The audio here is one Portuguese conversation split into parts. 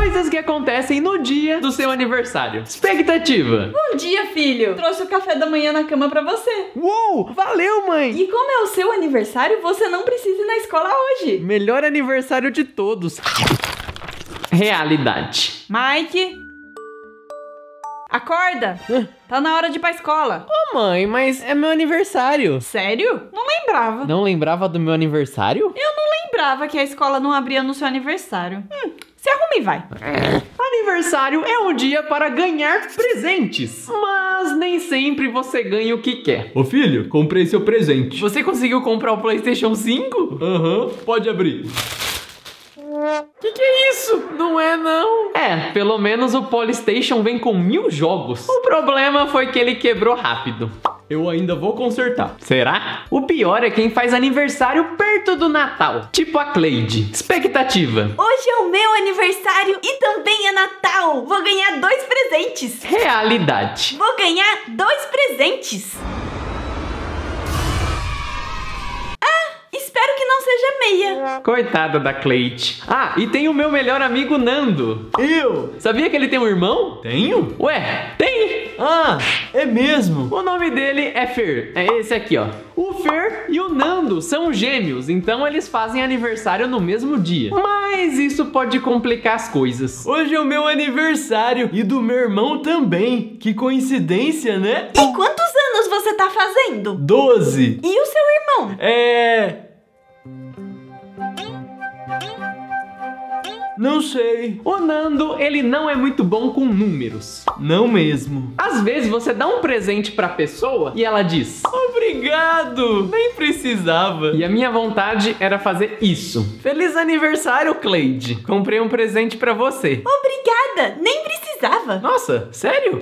Coisas que acontecem no dia do seu aniversário. Expectativa. Bom dia, filho. Trouxe o café da manhã na cama pra você. Uou, valeu, mãe! E como é o seu aniversário, você não precisa ir na escola hoje. Melhor aniversário de todos. Realidade. Mike. Acorda. Tá na hora de ir pra escola. Ô, mãe, mas é meu aniversário. Sério? Não lembrava. Não lembrava do meu aniversário? Eu não lembrava que a escola não abria no seu aniversário. Hum, e vai. Aniversário é um dia para ganhar presentes, mas nem sempre você ganha o que quer. Ô filho, comprei seu presente. Você conseguiu comprar o PlayStation 5? Aham, pode abrir. Que que é isso? Não é não. É, pelo menos o Polystation vem com mil jogos. O problema foi que ele quebrou rápido. Eu ainda vou consertar. Será? O pior é quem faz aniversário perto do Natal. Tipo a Cleide. Expectativa. Hoje é o meu aniversário e também é Natal. Vou ganhar dois presentes. Realidade. Vou ganhar dois presentes. Ah, espero que não seja meia. Coitada da Cleide. Ah, e tem o meu melhor amigo Nando. Eu? Sabia que ele tem um irmão? Tenho? Ué, tem! Ah, é mesmo? O nome dele é Fer. É esse aqui, ó. O Fer e o Nando são gêmeos, então eles fazem aniversário no mesmo dia. Mas isso pode complicar as coisas. Hoje é o meu aniversário e do meu irmão também. Que coincidência, né? E quantos anos você tá fazendo? Doze. E o seu irmão? É. Não sei. O Nando, ele não é muito bom com números. Não mesmo. Às vezes você dá um presente pra pessoa e ela diz: Obrigado! Nem precisava. E a minha vontade era fazer isso. Feliz aniversário, Cleide. Comprei um presente pra você. Obrigada, nem precisava. Nossa, sério?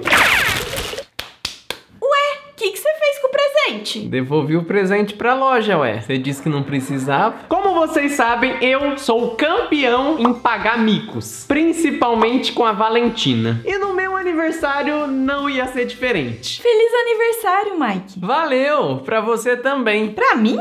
Ué, o que, que você fez com o presente? Devolvi o presente pra loja, ué. Você disse que não precisava. Como vocês sabem, eu sou campeão em pagar micos. Principalmente com a Valentina. E no meu aniversário não ia ser diferente. Feliz aniversário, Mike. Valeu! Pra você também. Pra mim?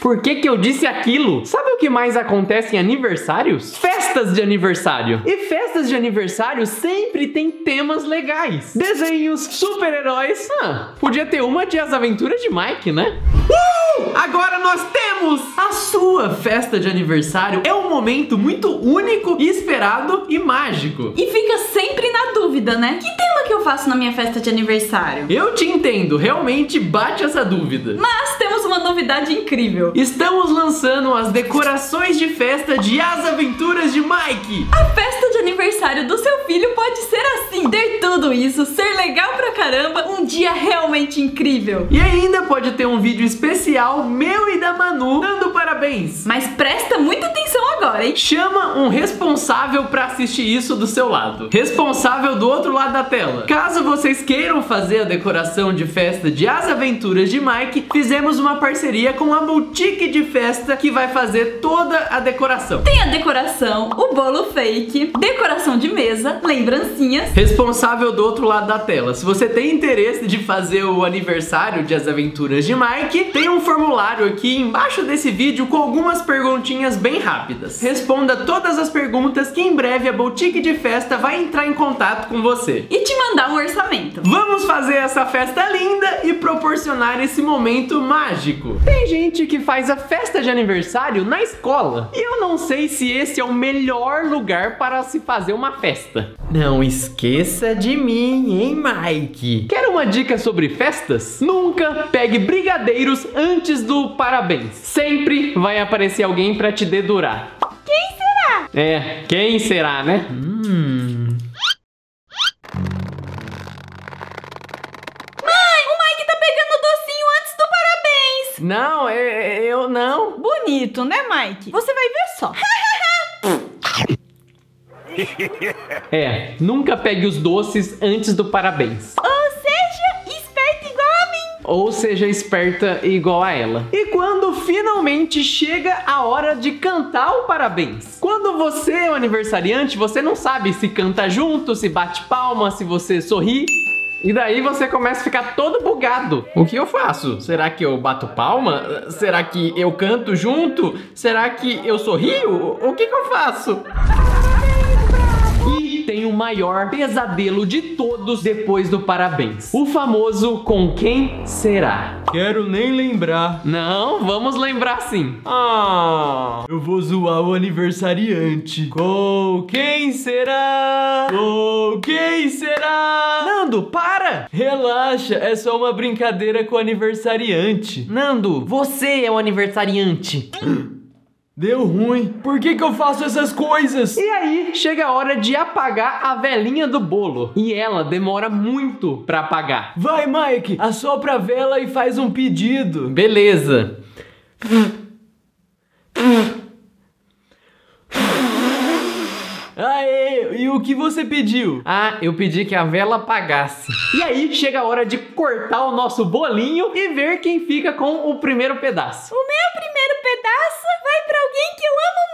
Por que que eu disse aquilo? Sabe o que mais acontece em aniversários? Festas de aniversário. E festas de aniversário sempre tem temas legais. Desenhos, super-heróis. Ah, podia ter uma de As Aventuras de Mike, né? Uh! Agora nós temos a sua festa de aniversário. É um momento muito único, esperado e mágico. E fica sempre na dúvida, né? Que tema que eu faço na minha festa de aniversário? Eu te entendo, realmente bate essa dúvida. Mas temos uma novidade incrível. Estamos lançando as decorações de festa de As Aventuras de Mike. A festa de aniversário do seu filho pode ser assim: ter tudo isso, ser legal pra caramba, um dia realmente incrível. E ainda pode ter um vídeo especial meu e da Manu dando parabéns. Mas presta muita Chama um responsável pra assistir isso do seu lado. Responsável do outro lado da tela. Caso vocês queiram fazer a decoração de festa de As Aventuras de Mike, fizemos uma parceria com a boutique de festa que vai fazer toda a decoração. Tem a decoração, o bolo fake, decoração de mesa, lembrancinhas. Responsável do outro lado da tela. Se você tem interesse de fazer o aniversário de As Aventuras de Mike, tem um formulário aqui embaixo desse vídeo com algumas perguntinhas bem rápidas. Responda todas as perguntas que em breve a boutique de festa vai entrar em contato com você. E te mandar um orçamento. Vamos fazer essa festa linda e proporcionar esse momento mágico. Tem gente que faz a festa de aniversário na escola. E eu não sei se esse é o melhor lugar para se fazer uma festa. Não esqueça de mim, hein, Mike? Quer uma dica sobre festas? Nunca pegue brigadeiros antes do parabéns. Sempre vai aparecer alguém para te dedurar. É, quem será, né? Hum. Mãe, o Mike tá pegando o docinho antes do parabéns. Não, é- é- eu não. Bonito, né, Mike? Você vai ver só. É, nunca pegue os doces antes do parabéns. Ou seja, esperto igual a mim. Ou seja esperta igual a ela. E quando finalmente chega a hora de cantar o parabéns? Quando você é o aniversariante, você não sabe se canta junto, se bate palma, se você sorri. E daí você começa a ficar todo bugado. O que eu faço? Será que eu bato palma? Será que eu canto junto? Será que eu sorrio? O que, que eu faço? Tem o maior pesadelo de todos depois do parabéns. O famoso com quem será? Quero nem lembrar. Não, vamos lembrar sim. Ah, eu vou zoar o aniversariante. Com quem será? Com quem será? Nando, para! Relaxa, é só uma brincadeira com o aniversariante. Nando, você é o aniversariante. Deu ruim. Por que que eu faço essas coisas? E aí, chega a hora de apagar a velhinha do bolo. E ela demora muito pra apagar. Vai, Mike, assopra a vela e faz um pedido. Beleza. Aê, e o que você pediu? Ah, eu pedi que a vela apagasse. E aí, chega a hora de cortar o nosso bolinho e ver quem fica com o primeiro pedaço. O meu pedaço vai pra alguém que eu amo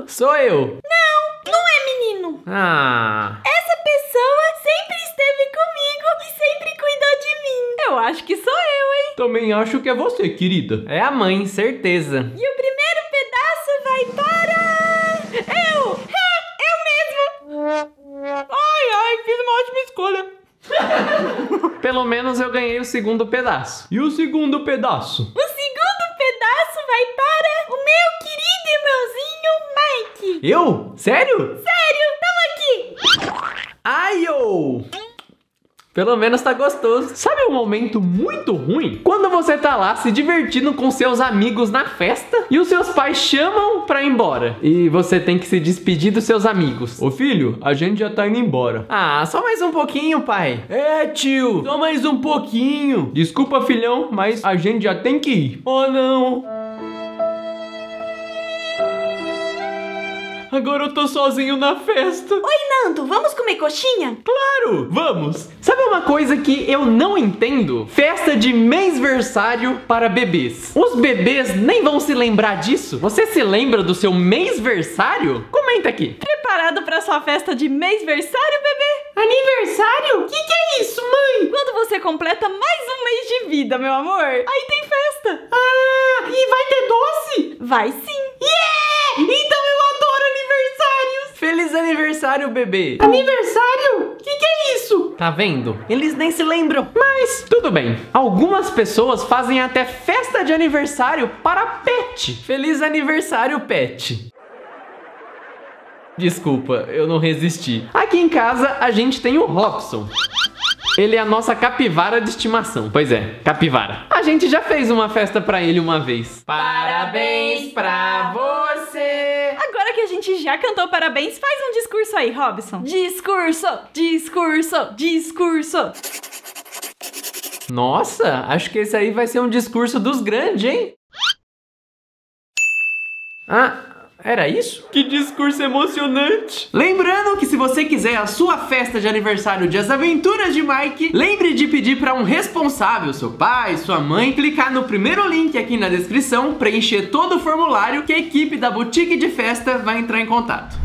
muito. Sou eu. Não, não é menino. Ah. Essa pessoa sempre esteve comigo e sempre cuidou de mim. Eu acho que sou eu, hein? Também acho que é você, querida. É a mãe, certeza. E o primeiro pedaço vai para. Eu! Eu mesmo! Ai, ai, fiz uma ótima escolha. Pelo menos eu ganhei o segundo pedaço. E o segundo pedaço? O segundo pedaço vai para o meu querido irmãozinho Mike. Eu? Sério? Sério, tamo aqui. Ai, ô! Pelo menos tá gostoso. Sabe um momento muito ruim? Quando você tá lá se divertindo com seus amigos na festa e os seus pais chamam pra ir embora. E você tem que se despedir dos seus amigos. Ô filho, a gente já tá indo embora. Ah, só mais um pouquinho, pai. É, tio, só mais um pouquinho. Desculpa, filhão, mas a gente já tem que ir. Oh, não. Agora eu tô sozinho na festa. Oi, Nando, vamos comer coxinha? Claro, vamos. Sabe uma coisa que eu não entendo? Festa de mêsversário para bebês. Os bebês nem vão se lembrar disso. Você se lembra do seu mêsversário? Comenta aqui. Preparado pra sua festa de mêsversário, bebê? Aniversário? O que, que é isso, mãe? Quando você completa mais um mês de vida, meu amor, aí tem festa. Ah, e vai ter doce? Vai sim. Yeah! Então eu adoro aniversários! Feliz aniversário, bebê! Aniversário? O que, que é isso? Tá vendo? Eles nem se lembram. Mas tudo bem. Algumas pessoas fazem até festa de aniversário para pet. Feliz aniversário, pet. Desculpa, eu não resisti. Aqui em casa a gente tem o Robson. Ele é a nossa capivara de estimação. Pois é, capivara. A gente já fez uma festa pra ele uma vez. Parabéns pra você. Gente já cantou parabéns, faz um discurso aí, Robson. Discurso, discurso, discurso. Nossa, acho que esse aí vai ser um discurso dos grandes, hein? Ah, era isso? Que discurso emocionante. Lembrando que se você quiser a sua festa de aniversário de As Aventuras de Mike, lembre de pedir para um responsável, seu pai, sua mãe, clicar no primeiro link aqui na descrição, preencher todo o formulário que a equipe da Boutique de Festa vai entrar em contato.